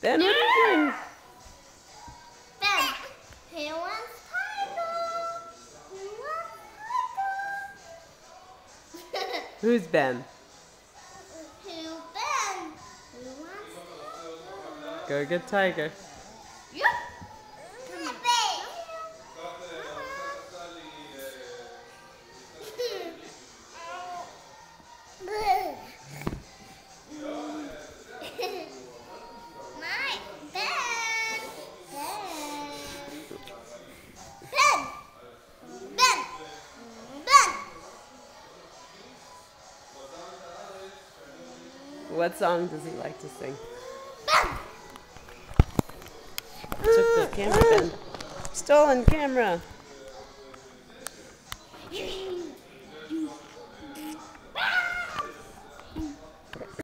Ben, what are you doing? Ben, who wants tiger? Who wants tiger? Who's Ben? Who Ben? Who wants tiger? Go get Tiger. What song does he like to sing? Took the camera, Ben. Stolen camera.